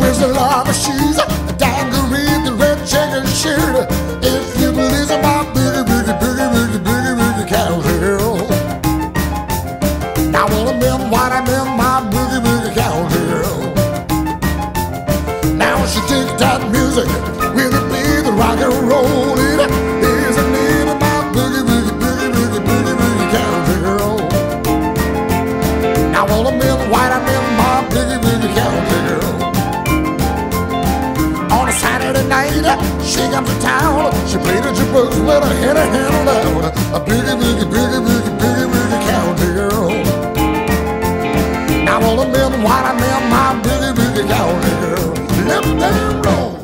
a lover, she's a dangaree, the red checkered shirt. If you listen, my boogie, boogie, boogie, boogie, boogie, boogie cowgirl. Now, well, I'm in white, I'm my boogie, boogie cowgirl. Now, she take that music, it be the rock and roll? It is a name of my night, she comes to town. She played a jukebox with her head and hand down. A boogie, boogie, boogie, boogie, boogie, boogie cowgirl. Now all the men, I'm in my boogie, boogie cowgirl. Let them roll.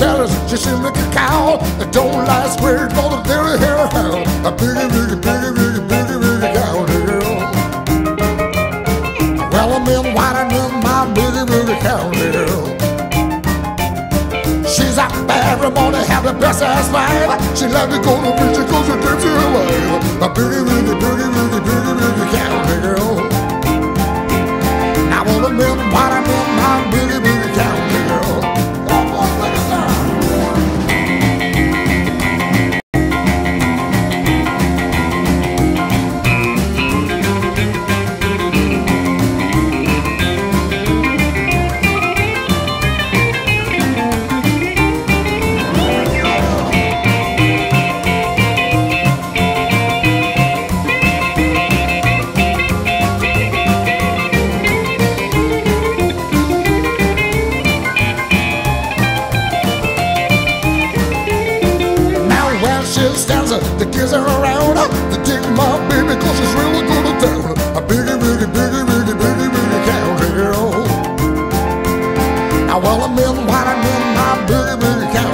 Jealous, she seems like a cow don't last words for the very hair hound. A biggie, biggie, biggie, biggie, biggie, biggie cow girl. Well, I'm in I'm in my biggie, biggie cow girl. She's out there every morning, have the best ass life. She like to go to the beach, she thinks she's alive. A biggie, biggie, biggie, shit stanza the kids are around to take my baby cause she's really good to down a biggie, biggie, biggie, biggie, biggie, biggie cow girl. Now, well, I'm in, white, I'm in my biggie, biggie cow